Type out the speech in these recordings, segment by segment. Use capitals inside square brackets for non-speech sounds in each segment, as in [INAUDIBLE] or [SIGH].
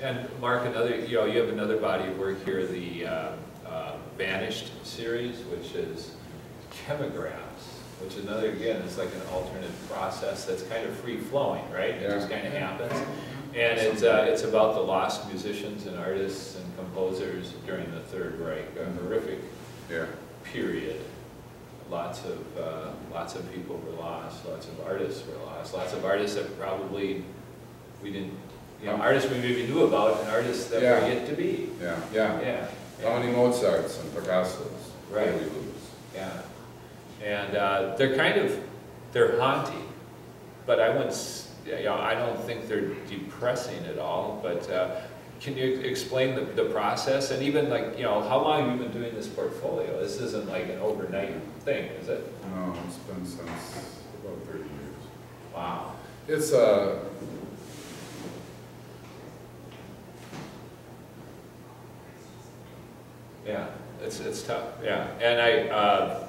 And Mark, another, you know, you have another body of work here, the uh, uh, Vanished series, which is chemographs, which is another, again, is like an alternate process that's kind of free-flowing, right? It just kind of happens. And it's, uh, it's about the lost musicians and artists and composers during the Third Reich, a horrific Yeah, period. Lots of, uh, lots of people were lost, lots of artists were lost, lots of artists that probably we didn't, you know, artists we maybe knew about and artists that Yeah. were yet to be. yeah, yeah. Yeah. How many Mozarts and Picassos Right. we lose? Yeah. And uh, they're kind of, they're haunting, but I wouldn't, you know, I don't think they're depressing at all, but uh, can you explain the, the process? And even like, you know, how long have you been doing this portfolio? This isn't like an overnight thing, is it? No, it's been since about thirty years. Wow. It's uh Yeah, it's, it's tough, yeah. And I, uh,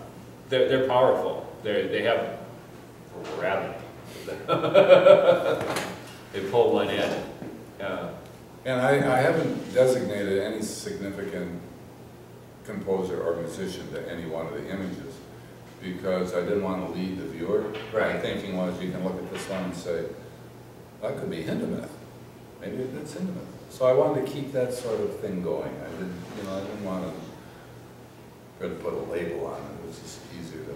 they're, they're powerful. They're, they have gravity. [LAUGHS] They pull one in, yeah. And I, I haven't designated any significant composer or musician to any one of the images because I didn't want to lead the viewer. Right. My thinking was you can look at this one and say, that could be Hindemith. Maybe it's Hindemith. So I wanted to keep that sort of thing going. I didn't, you know, I didn't want to try to put a label on it. It was just easier to.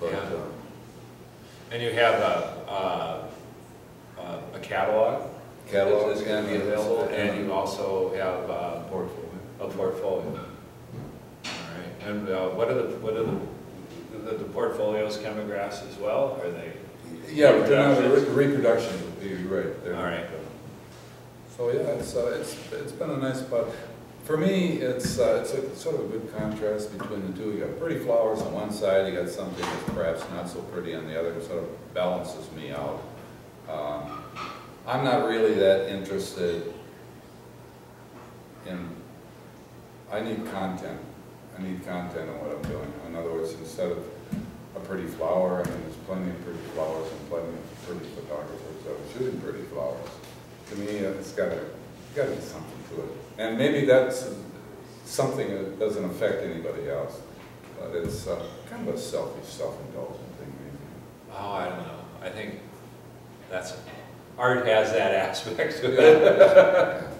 But, Yeah. uh, And you have a, a, a catalog? Catalog, That's gonna be available, and- you also have uh, portfolio. a portfolio. All right, and uh, what are the, what are the, the the portfolios chemographs as well, are they? Yeah, they're not, the Reproductions? re- reproductions would be, you're right. they're- All right. So, yeah, it's, uh, it's, it's been a nice spot. For me, it's, uh, it's a sort of a good contrast between the two. You got pretty flowers on one side, you got something that's perhaps not so pretty on the other, it sort of balances me out. Um, I'm not really that interested in, I need content. I need content in what I'm doing. In other words, instead of a pretty flower, I mean, there's plenty of pretty flowers and plenty of pretty photographers that are shooting pretty flowers. To me, uh, it's gotta, gotta be something to it. And maybe that's something that doesn't affect anybody else, but it's uh, kind of a selfish, self-indulgent thing maybe. Oh, I don't know, I think that's, art has that [LAUGHS] aspect to it. [LAUGHS]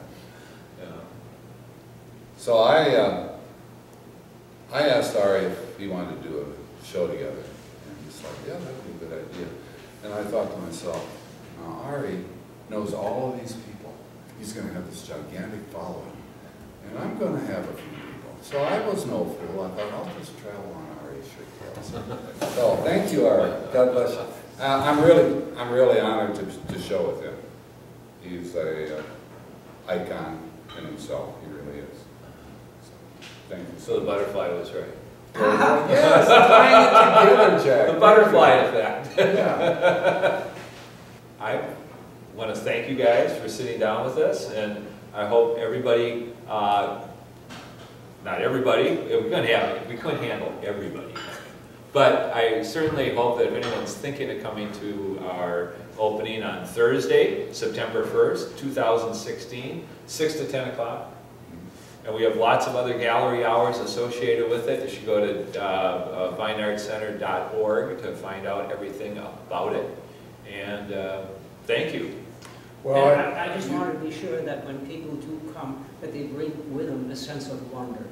Yeah. So I, uh, I asked Ari if he wanted to do a show together, and he's like, yeah, that'd be a good idea. And I thought to myself, now Ari knows all of these people. He's gonna have this gigantic following, and I'm gonna have a few people. So I was no fool, I thought, I'll just travel on Ari's shirt. So, thank you, Ari, God bless you. Uh, I'm really, I'm really honored to, to show with him. He's a uh, icon in himself, he really is. So, Thank you. So the butterfly was right. [LAUGHS] Yes, tying it together, Jack. The butterfly effect. Yeah. [LAUGHS] I want to thank you guys for sitting down with us, and I hope everybody, uh, not everybody, we couldn't have, we couldn't handle everybody. But I certainly hope that if anyone's thinking of coming to our opening on Thursday, September 1st, 2016, 6 to 10 o'clock, and we have lots of other gallery hours associated with it. You should go to uh, uh, vineartscenter.org to find out everything about it. And uh, thank you. Well, And I- I, I just want to be sure that when people do come, that they bring with them a sense of wonder.